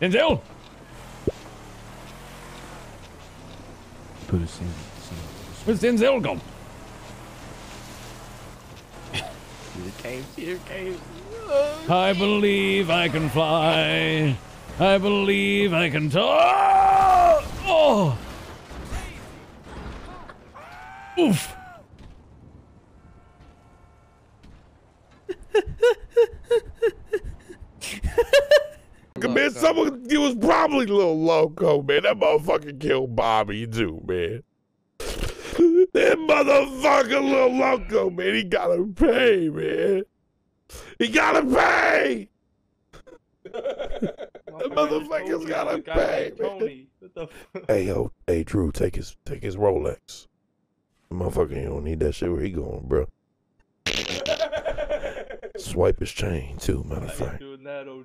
Denzel? Put us in. Where's Denzel gone? I believe I can fly. I believe I can talk. Oh! Oof! Man, someone he was probably little loco, man. That motherfucker killed Bobby too, man. That motherfucker little loco, man. He gotta pay, man. He gotta pay. The motherfucker's gotta pay, man. Hey yo, hey Drew, take his take his Rolex. Motherfucker you don't need that shit where he going, bro. Swipe his chain too, matter of fact.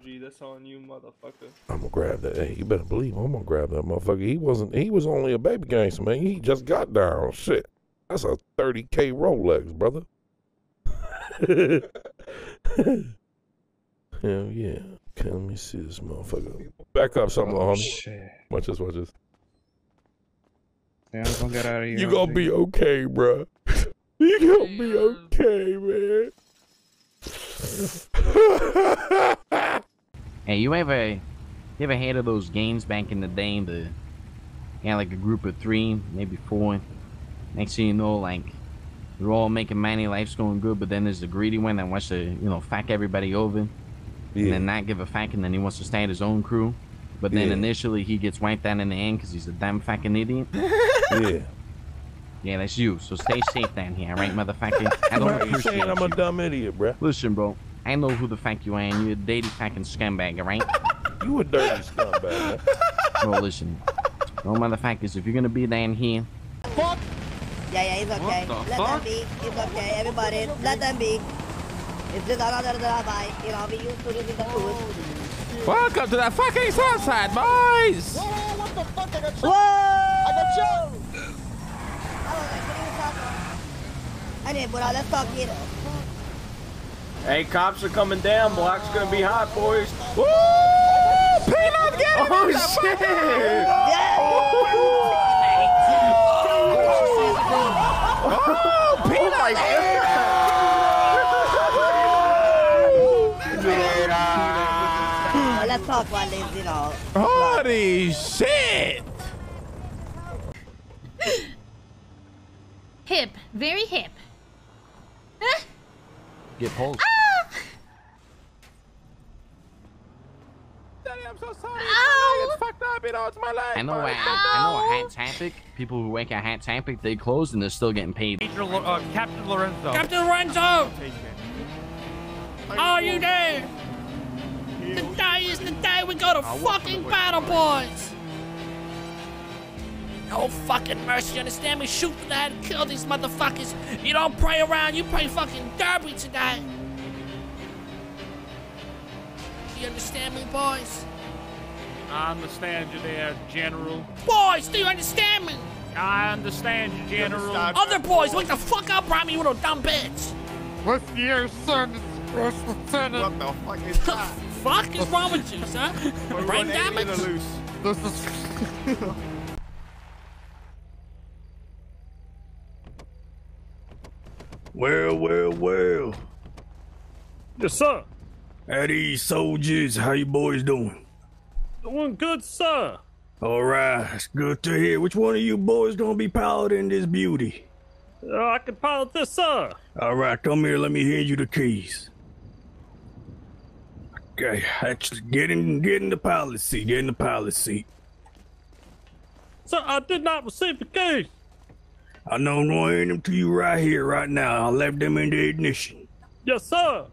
Doing OG. That's on you, motherfucker. I'm gonna grab that. Hey, you better believe I'm gonna grab that motherfucker. He wasn't. He was only a baby gangster, man. He just got down. Shit, that's a 30k Rolex, brother. Hell yeah. Okay, let me see this motherfucker. Back up some, little oh, homie. Shit. Watch this. Watch this. Yeah, I'm gonna get out of here. You gonna be okay, bro. You gonna be okay, man. Hey, you ever, you ever had of those games back in the day? The, you had like a group of three, maybe four. Next thing you know, like you're all making money, life's going good, but then there's the greedy one that wants to, you know, fuck everybody over, and then not give a fuck, and then he wants to start his own crew. But then Yeah. initially he gets wiped out in the end because he's a damn fucking idiot. Yeah. Yeah, that's you. So stay safe down here, alright, motherfucker? I don't Why are you appreciate saying I'm a dumb idiot, bruh? Listen, bro. I know who the fuck you are, and you're a dirty fucking scumbag, alright? You a dirty scumbag, man. Bro, listen. No motherfuckers, if you're gonna be down here, Yeah, yeah, it's okay. the let fuck? them be. It's okay. Everybody, let them be. It's just another drive-by. You know, we used to live in the hood. Welcome to the fucking Southside, boys! Whoa! what the fuck? I got you! Anyway, but uh, let's talk here. Hey, cops are coming down. Block's gonna be hot, boys. Woo! Peanut, get him Oh, in the shit! Oh, Peanut! Let's talk while this, you know. Holy shit! Hip, very hip. Ah! get pulled. Daddy, I'm so sorry. Ow! It's fucked up, you know, it's my life. I know. I know a Hot Topic. People who work at Hot Topic, they closed and they're still getting paid. Major uh, Captain Lorenzo. Captain Lorenzo! Are you there? Today is the day we go to fucking battle, boys! No fucking mercy, understand me? Shoot in the head and kill these motherfuckers. You don't pray around, you pray fucking derby today. Do you understand me, boys? I understand you there, General. Boys, do you understand me? I understand you, General. Other boys, wake the fuck up, Rami, you little dumb bitch! What's your son? First Lieutenant. What the fuck is that? fuck is wrong with you, sir? Brain damage? This is. Well, well, well. Yes, sir. How these soldiers, how you boys doing? Doing good, sir. All right, it's good to hear. Which one of you boys gonna be piloting this beauty? Uh, I can pilot this, sir. All right, come here. Let me hand you the keys. Okay, actually, get in, get in the pilot seat. Get in the pilot seat. Sir, I did not receive the keys. I know I'm hand them to you right here, right now. I left them in the ignition. Yes, sir.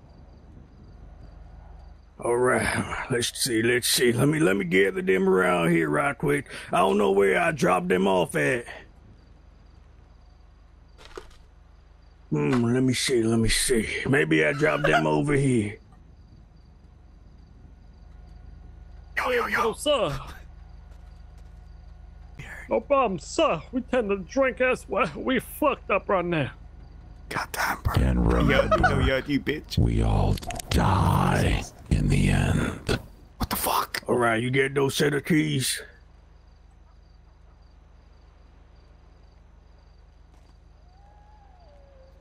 All right, let's see, let's see. Let me let me gather them around here right quick. I don't know where I dropped them off at. Hmm, let me see, let me see. Maybe I dropped them over here. Yo, yo, yo. sir. No problem, sir. We tend to drink as well. We fucked up right now. And remember, you bitch. we all die in the end. What the fuck? All right, you get those set of keys.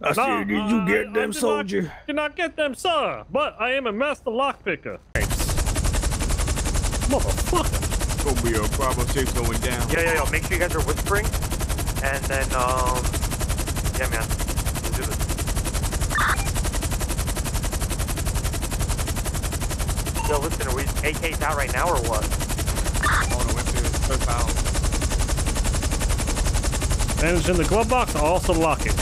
I said, did you get I them, did soldier? Not, did not get them, sir. But I am a master lockpicker. Motherfucker. Gonna be a Bravo 6 going down. Yeah, yeah, yeah. Make sure you guys are whispering. And then, um. Yeah, man. Let's do this. Yo, listen, are we AK's out right now or what? Oh no, went to first out. And it's in the glove box. I'll also lock it.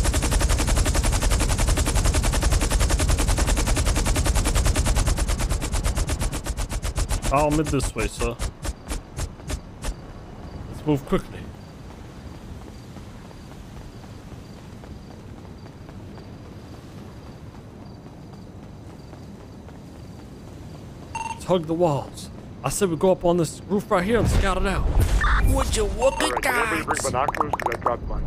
I'll mid this way, sir. Let's move quickly. Let's hug the walls. I said we go up on this roof right here and scout it out. Would you whoop it, Alright, bring guys? binoculars because I dropped mine.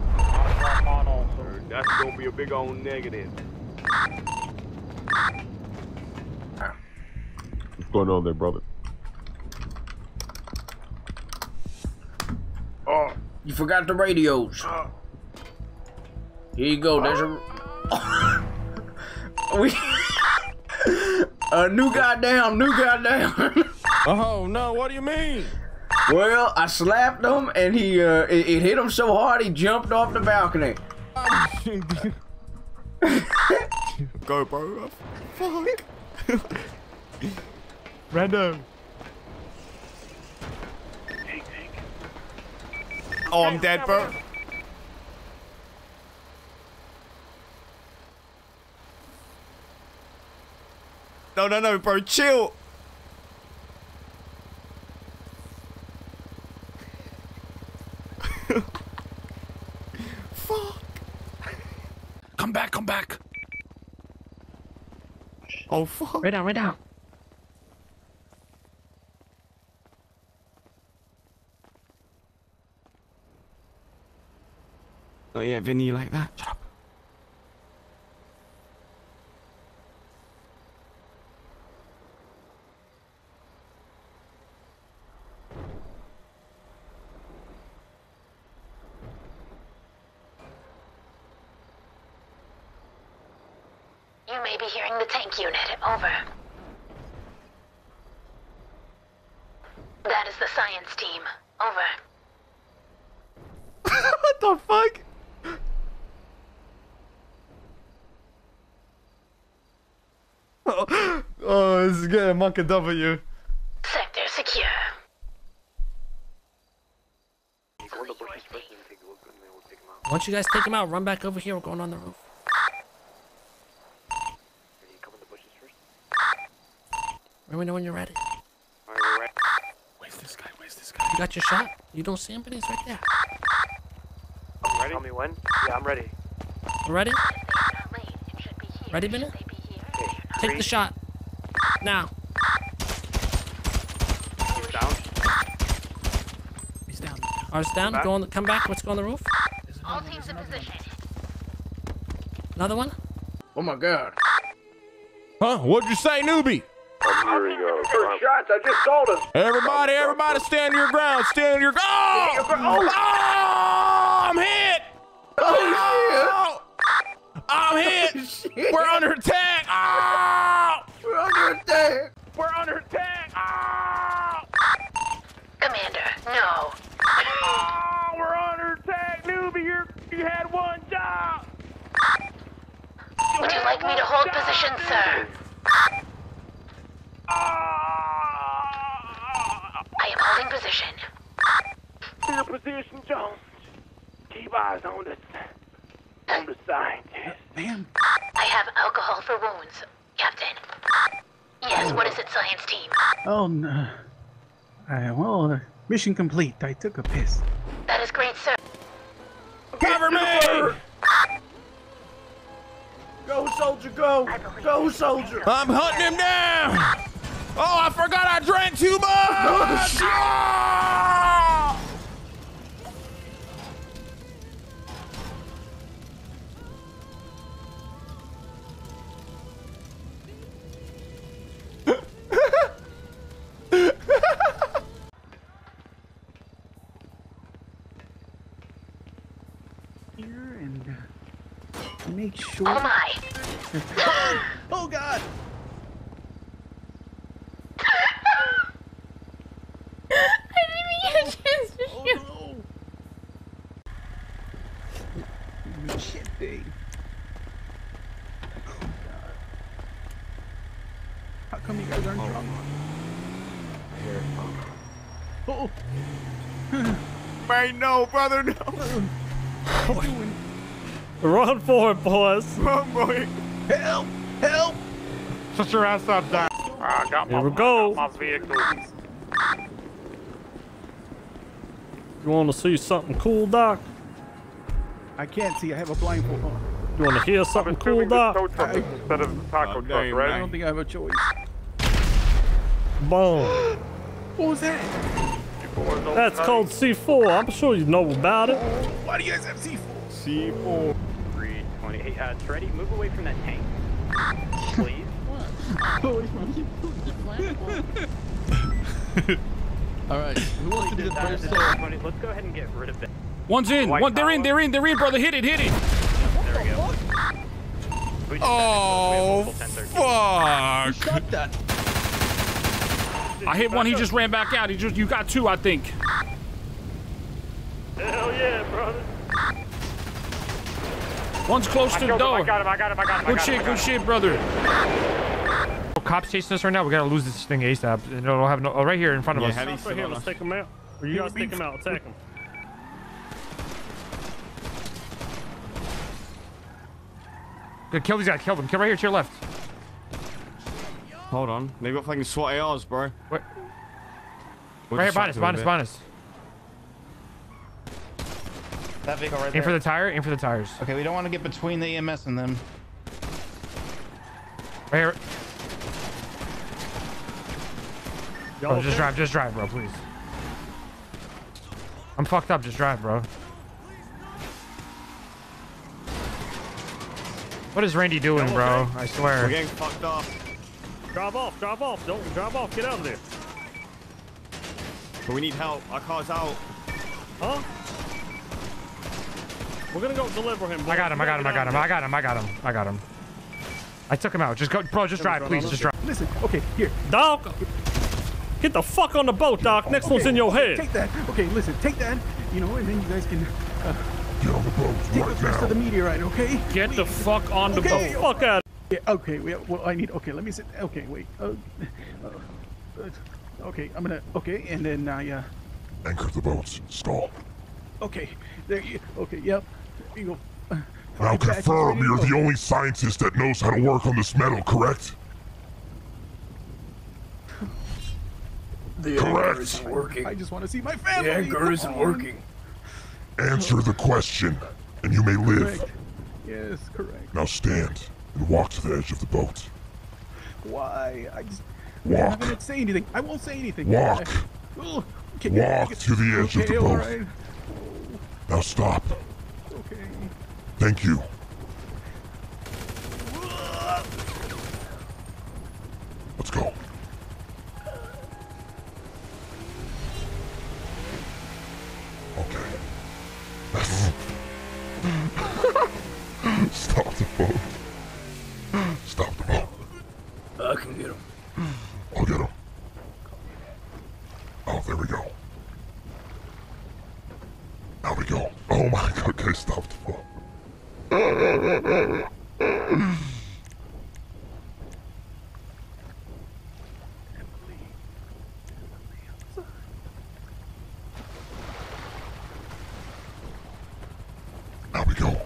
That's gonna be a big old negative. What's going on there, brother? Oh, you forgot the radios. Here you go. There's a. we. a new goddamn, new goddamn. Oh no, what do you mean? well, I slapped him and he, uh, it, it hit him so hard he jumped off the balcony. Go, bro. Fuck. Random. Oh, I'm dead, bro. No, no, no, bro, chill. Fuck. Come back, come back. Oh, fuck. Right down, right down. Oh, yeah, Vinny, you like that? Shut up. You may be hearing the tank unit. Over. That is the science team. Over. what the fuck? Oh, this is getting monkey W. Sector secure. Once you guys take him out, run back over here. We're going on the roof. Let me know when you're ready. Where's this guy? Where's this guy? You got your shot? You don't see him, but he's right there. I'm ready. Tell me when. Yeah, I'm ready. You ready? Ready, Bennett? Take the shot. Now. He's down. He's down. Ours down. back. Go on. The, come back. Let's go on the roof. All teams in position. Another one. Oh my god. Huh? What'd you say, newbie? First shots, I just sold him. Everybody, everybody, stand your ground. Stand your ground. Oh! Oh! oh, I'm hit. Oh, oh! I'm hit. We're under attack. Oh, We're under attack. we're under attack. Oh, Commander, no. oh, we're under attack, newbie. You're, you had one job. Would you like me to hold position, sir? I am holding position. Your position, Jones. Keep eyes on the on the scientist. Ma'am. I have alcohol for wounds, Captain. Yes, what is it, science team? Oh, no. Uh, well, uh, mission complete. I took a piss. That is great, sir. Cover me. Go, soldier, go. Go, soldier. I'm hunting him down. Oh, I forgot I drank too much. Ah! Make sure. Oh my. oh God! I didn't even get a chance to oh, shoot. You Shit, thing. Oh God. How come you guys aren't drunk? Oh. oh. Man, no, brother, no. Run for it, boys. Run, boy. Help! Help! Shut your ass up, Doc. Ah, I got Here my, we go. I got my vehicle. You want to see something cool, Doc? I can't see. I have a blindfold on. You want to hear something cool, Doc? tow truck instead of the taco truck, I don't think I have a choice. Boom. What was that? That's called C4. I'm sure you know about it. Why do you guys have C4? C4. 320. Hey, uh, Treddy, move away from that tank. Please. All right, who wants to do the first this solo? is 20. Let's go ahead and get rid of that. One's in. White One, they're in. They're in. They're in, brother. Hit it. Hit it. There we go. We Oh, got this. We have a full 1013. fuck. Shot that. I hit one. He just ran back out. He just. You got two, I think. Hell yeah, brother. One's close I to the killed him, door. I got him, I got him, I got him. I Good got him, shit. I Good got shit, brother. Oh, cops chasing us right now. We gotta lose this thing ASAP. And it'll have no. Oh, right here in front of Yeah, us. heavy right here. Let's take him out. Or you guys take him out. Attack him. Good, kill these guys. Kill them. Kill right here to your left. Hold on. Maybe if I can SWAT ARs, bro. Wait. We'll right here, distract behind us, them a behind us, bit. behind us. That vehicle right Aim for the tire. Aim for the tires. Okay, we don't want to get between the EMS and them. Right here. Y'all Bro, just okay? drive. Just drive, bro, please. I'm fucked up. Just drive, bro. What is Randy doing, Y'all bro? okay? I swear. We're getting fucked up. Drive off. Drive off. Don't drive off. Get out of there. But we need help. Our car's out. Huh? We're gonna go deliver him. I got him. I got him. I got him. I got him. I got him. I got him. I took him out. Just go, bro. Just drive, please. Just drive. Listen, okay, here. Doc, get the fuck on the boat, Doc. Next one's in your head. Take that. Okay, listen, take that. You know, and then you guys can uh, Get on the boat take right the rest now. of the meteorite, okay? Get the fuck on the Okay. boat. Fuck out. Yeah, okay, we, well, I need, okay, let me sit, okay, wait. Uh, uh, uh, okay, I'm gonna, okay, and then I, uh, Anchor the boats. Stall. okay, there you, okay, yep, there you. Now confirm you're the only scientist that knows how to work on this metal, correct? The Correct. isn't working. I just want to see my family. The anchor isn't working. Answer the question, and you may live. Correct. Yes, correct. Now stand and walk to the edge of the boat. Why? I just, Walk. I'm not gonna say anything. I won't say anything. Walk. I, Ugh, okay, Walk to the edge of the boat. right. Now stop. Thank you. Let's go. Okay. Stop the boat. Stop the boat. I can get him. I'll get him. Oh, there we go. Now we go. Oh my god, okay, stop the boat. Now we go.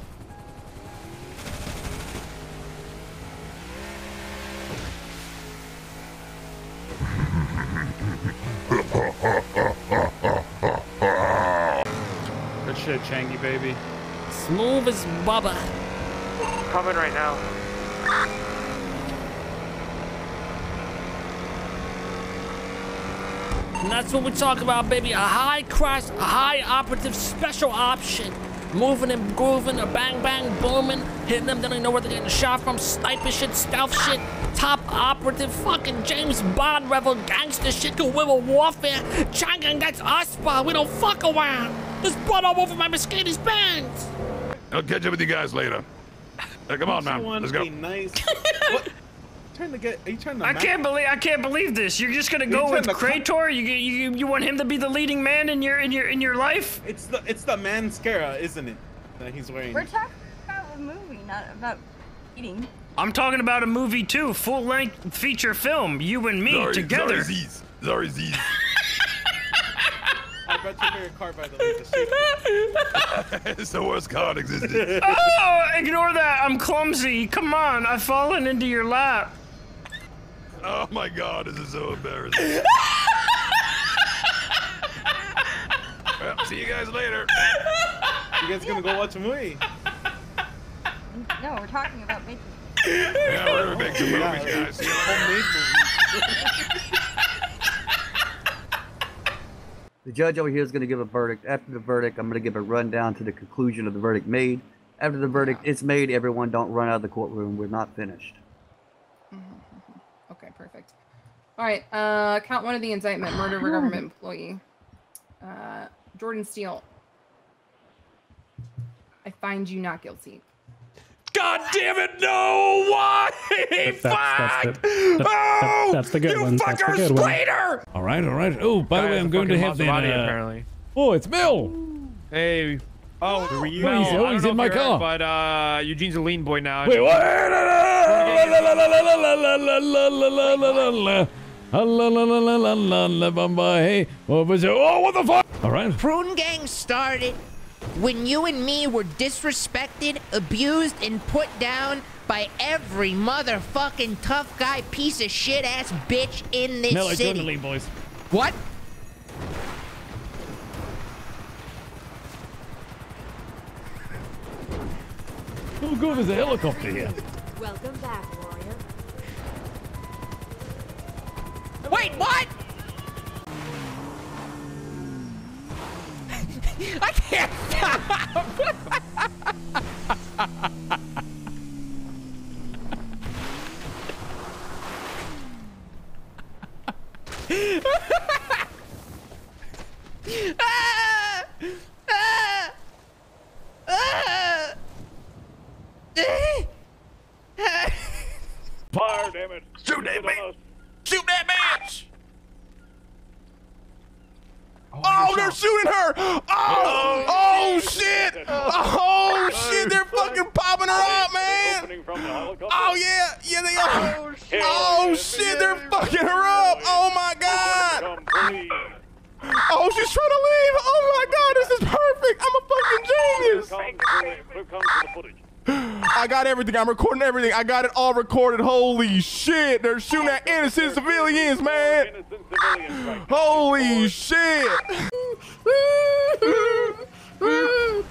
Good shit, Changy baby. Smooth as Bubba. Coming right now. And that's what we talk about, baby. A high cross, a high operative special option. Moving and grooving, a bang bang booming, hitting them, they don't even know where they're getting shot from. Sniper shit, stealth shit, top operative, fucking James Bond level gangster shit, guerrilla warfare. Chang Gang, that's us, bro. We don't fuck around. This blood all over my Mercedes Benz. I'll catch up with you guys later. Hey, come on, man. Let's go. Be nice. what? Trying to get? Are you trying to? I can't believe I can't believe this. You're just gonna You're go with trying to Krator? You, you you want him to be the leading man in your in your in your life? It's the it's the mascara, isn't it? That he's wearing. We're talking about a movie, not about eating. I'm talking about a movie too, full length feature film. You and me Sorry, together. Sorry, Z's. Sorry, Z's. I bet your favorite car by the way. The shape. it's the worst car in existence. oh, ignore that. I'm clumsy. Come on, I've fallen into your lap. Oh my god, this is so embarrassing. well, see you guys later. You guys gonna go watch a movie? No, we're talking about making. Yeah, we're gonna make some movies, guys. See you later. The judge over here is going to give a verdict. After the verdict, I'm going to give a rundown to the conclusion of the verdict made. After the verdict is made, everyone don't run out of the courtroom. We're not finished. Okay, perfect. All right, uh, count one of the indictment: murder of a government employee. Uh, Jordan Steele. I find you not guilty. God damn it, no! Why? That's, that's, Fuck! the, that- oh! that's the good you one. That's the fucker good one. Slater! All right, all right. Oh, by the way, I'm going to have that. Maserati, Uh, apparently. oh, it's Bill. Hey. Oh, no, he's- I oh, don't he's know in my you heard, car. But uh, Eugene's a lean boy now. Wait, what? Over there. Oh, what the fuck? All right. Prune Gang started when you and me were disrespected, abused, and put down by every motherfucking tough guy piece of shit ass bitch in this Miller, city. Lead, boys. What? Oh, good, there's a helicopter here. Welcome back. Wait, what? I can't stop. Ah! Ah! Ah! Fire, damn it. Shoot that bitch! Shoot that bitch! Oh, they're shooting her! Oh, oh, shit! Oh shit! They're fucking popping her up, man! Oh yeah, yeah they are. Oh shit! They're fucking her up! Oh my god! Oh, she's trying to leave! Oh my god! This is perfect! I'm a fucking genius! I got everything. I'm recording everything. I got it all recorded. Holy shit! They're shooting at innocent civilians, man! Holy shit! Mm-hmm.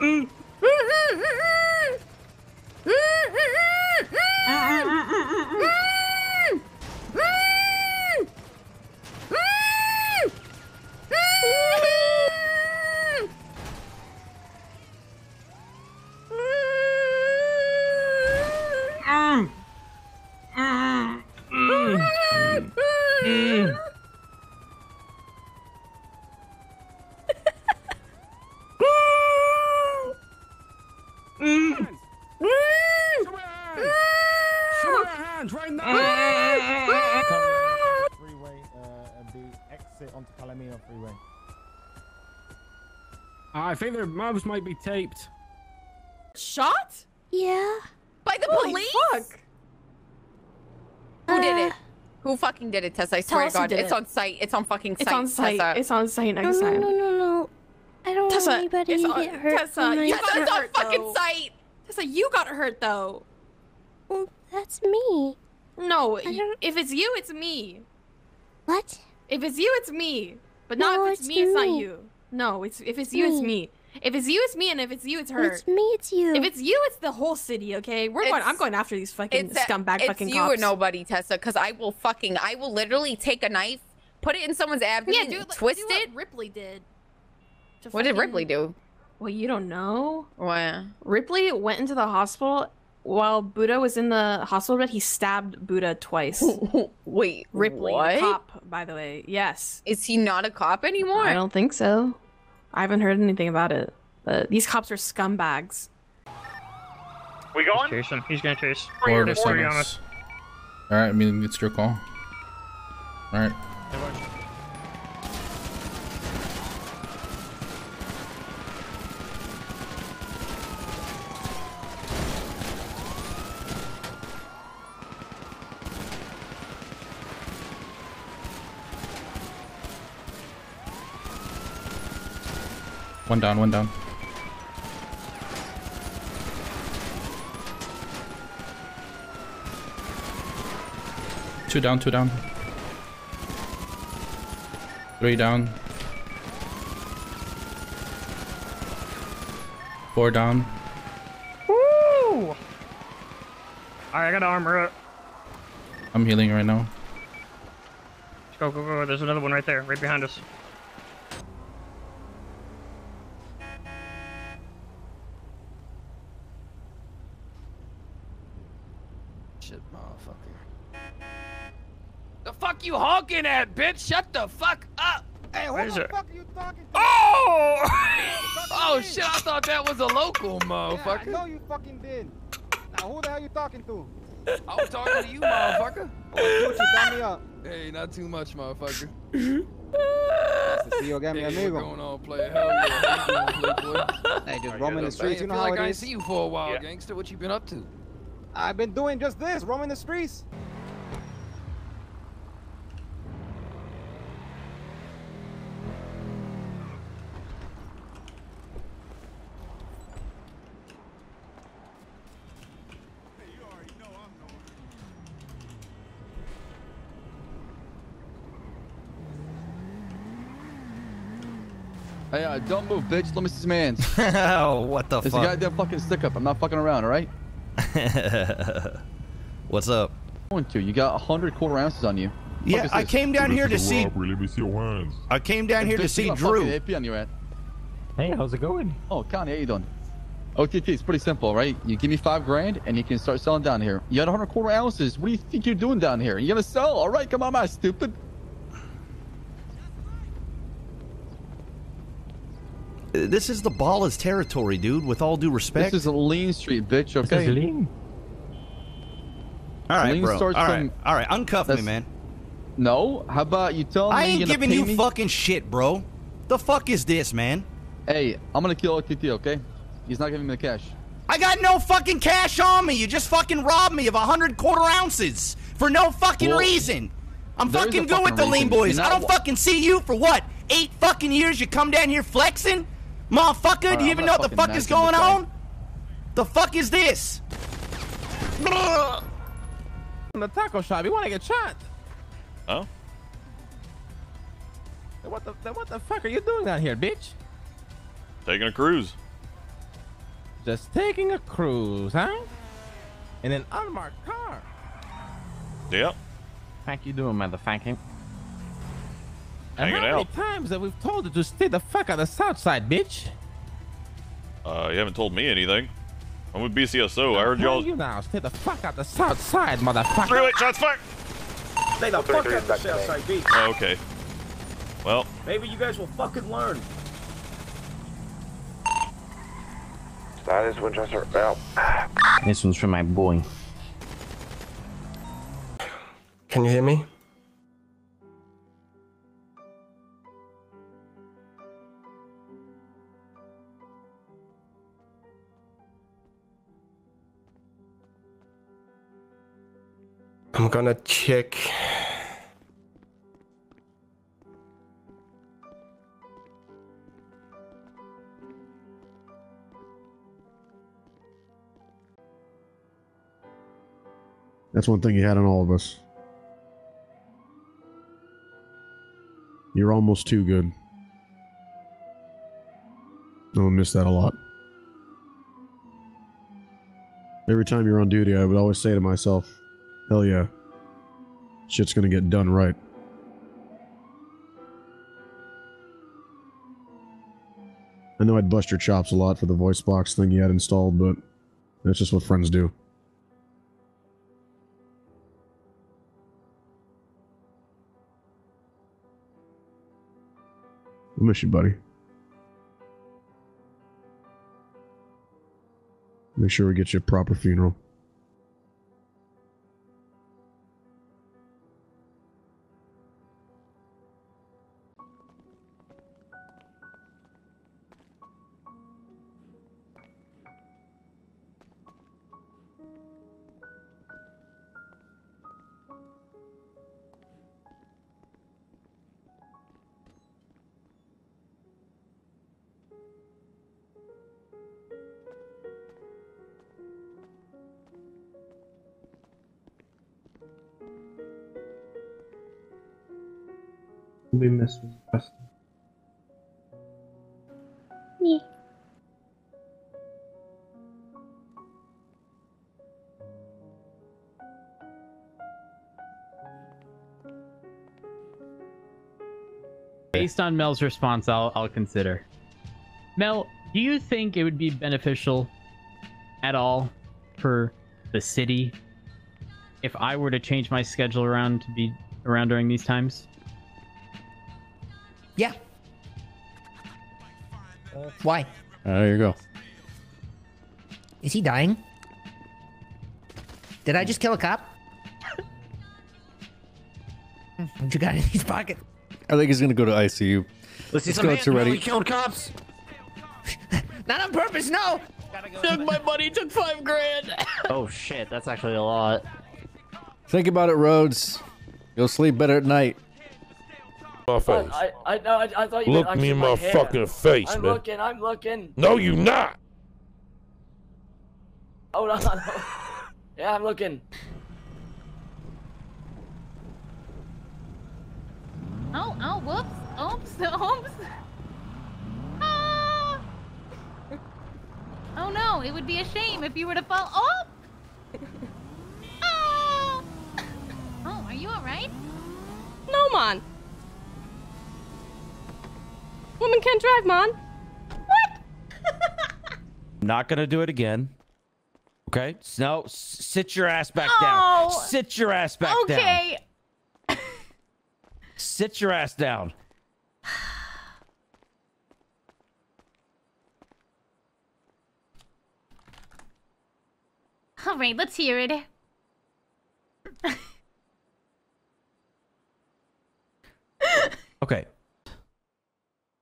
Mm-hmm. Mm-hmm. Woo-hoo! think their mouths might be taped. Shot? Yeah. By the Holy police? fuck. Who did uh, it? Who fucking did it, Tessa? I swear to God. It's it. on site. It's on fucking site. It's on site. Tessa. It's on site No, next no, time. no, no, no. I don't Tessa, want anybody it's to on- get hurt. Tessa, you got get it on hurt, fucking though. site. Tessa, you got hurt though. Well, that's me. No, I y- don't- if it's you, it's me. What? If it's you, it's me. But not if it's, it's me, it's not you. No, it's if it's you, it's Me. Me. If it's you, it's me, and if it's you, it's her. It's me, it's you. If it's you, it's the whole city. Okay, we're going. I'm going after these fucking It's, a- scumbag it's fucking you cops. or nobody, Tessa, because I will fucking, I will literally take a knife, put it in someone's abdomen, Yeah, do twist do what it. Ripley did. to What did Ripley do? Well, you don't know. What? Ripley went into the hospital while Buddha was in the hospital bed, he stabbed Buddha twice. Wait, Ripley, what? cop, by the way. Yes. Is he not a cop anymore? I don't think so. I haven't heard anything about it. But these cops are scumbags. We going? He's chasing. He's gonna chase. Four We're to to be seven. honest. All right, I mean it's your call. All right. One down, one down. Two down, two down. Three down. Four down. Woo! Alright, I gotta armor up. I'm healing right now. Go, go, go. There's another one right there, right behind us. Shit, motherfucker. The fuck you honking at, bitch? Shut the fuck up. Hey, who Where is the it? fuck are you talking to? Oh! oh shit, I thought that was a local motherfucker. Yeah, I know you fucking did. Now who the hell you talking to? I was talking to you, motherfucker. Oh, Gucci, dame me up. Hey, not too much, motherfucker. See you again, mi Hey, amigo. what's going on, player? Hell yeah. How you doing, playboy? Hey, just roaming the streets, you know feel how like it I ain't is. seen you for a while, gangster. What you been up to? I've been doing just this, roaming the streets. Uh, don't move, bitch. Let me see some hands. oh, what the It's fuck? a goddamn fucking stick up. I'm not fucking around, all right? What's up? Going to. You got 100 quarter ounces on you. Yeah, Fuck is I came down here to see. Let me see your hands. I came down here to Bitch, you see Drew. AP on your head. Hey, how's it going? Oh, Connie, how you doing? OTT, it's pretty simple, right? You give me five grand and you can start selling down here. You got 100 quarter ounces. What do you think you're doing down here? You're gonna sell? All right, come on, my stupid. This is the Ballas territory, dude. With all due respect. This is a lean street, bitch. Okay. is lean. All right, Lean bro. starts All right, from- all right. Uncuff me, man. No. How about you tell me? I ain't giving you me? fucking shit, bro. The fuck is this, man? Hey, I'm gonna kill OTT, okay? He's not giving me the cash. I got no fucking cash on me. You just fucking robbed me of a hundred quarter ounces for no fucking Well, reason. I'm fucking a good with the fucking lean boys. You're I don't fucking see you for what? Eight fucking years you come down here flexing? Motherfucker, do you I'm even know what the fuck is going aside. on? The fuck is this? In the taco shop, you want to get shot? Oh? Then What the then what the fuck are you doing out here, bitch? Taking a cruise. Just taking a cruise, huh? In an unmarked car. Yep. Fuck you doing, motherfucker? And Hanging how many out. times have we told you to stay the fuck out of the south side, bitch? Uh, you haven't told me anything. I'm with BCSO. I heard y'all. you now, stay the fuck out the south side, motherfucker. Three late shots fired. Stay the fuck out of the Southside Beach. Oh, okay. Well, Maybe you guys will fucking learn. That is Winchester out. This one's for my boy. Can you hear me? I'm gonna check. That's one thing you had on all of us. You're almost too good. I'll miss that a lot. Every time you're on duty, I would always say to myself, Hell yeah. Shit's gonna get done right. I know I'd bust your chops a lot for the voice box thing you had installed, but that's just what friends do. I miss you, buddy. Make sure we get you a proper funeral. On Mel's response, I'll I'll consider. Mel, do you think it would be beneficial at all for the city if I were to change my schedule around to be around during these times? Yeah. Why? there you go. Is he dying? Did I just kill a cop? what you got in his pocket? I think he's gonna go to ICU. Let's see Let's some go hands, to ready. He killed cops. Not on purpose, no. Took my money, took five grand. Oh shit, that's actually a lot. Think about it, Rhodes. You'll sleep better at night. My oh, face. I, I, no, I, I thought you Look meant me in my hair. fucking face, I'm man. looking, I'm looking. No, you not. Oh, no, no. Yeah, I'm looking. Oh, oh, whoops. Oops, oops. Ah! Oh no, it would be a shame if you were to fall. Oh! Ah! Oh, are you alright? No, Mon. Woman can't drive, man. Not gonna do it again. Okay? No, sit your ass back Oh. down. Sit your ass back down. Okay. Sit your ass down. Alright, let's hear it. Okay.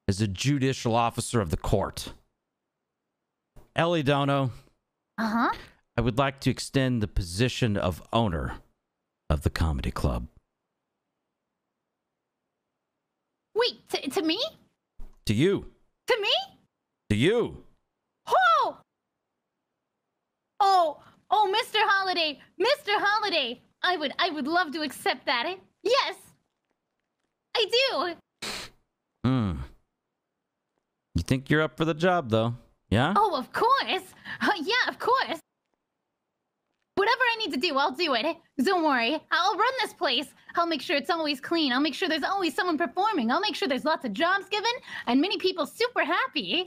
As a judicial officer of the court, Ellie Dono, Uh huh. I would like to extend the position of owner of the comedy club Wait, to, to me? to you. To me? To you. Oh! Oh, oh, Mr. Holiday, Mr. Holiday. I would, I would love to accept that. Yes, I do. Hmm. You think you're up for the job, though? Yeah? Oh, of course. Uh, yeah, of course. Whatever I need to do, I'll do it. Don't worry. I'll run this place. I'll make sure it's always clean. I'll make sure there's always someone performing. I'll make sure there's lots of jobs given and many people super happy.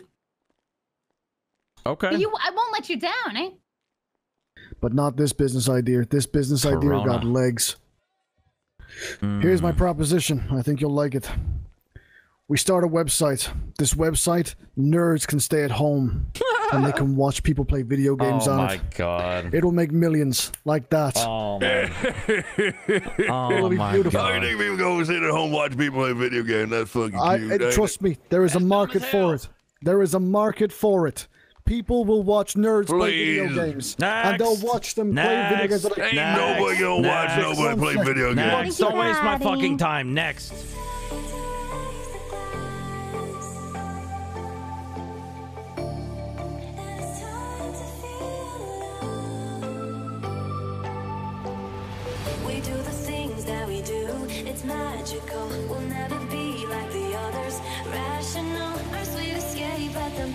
Okay. You, I won't let you down, eh? But not this business idea. This business idea got Corona. legs. Here's my proposition. I think you'll like it. We start a website. This website, nerds can stay at home and they can watch people play video oh games oh on it. Oh my god. It'll make millions like that. Oh man. Oh It'll oh be my beautiful. How you god. think people go sit at home watch people play video games? That's fucking I, cute. ain't trust me, there is a market for it. There is a market for it. People will watch nerds play video Please. games, and they'll watch them play video games. Like, Ain't nobody gonna watch Next. nobody play video games. Don't waste my fucking time. Next. do, it's magical. We'll never be like the others, rational. Our sweet escape at the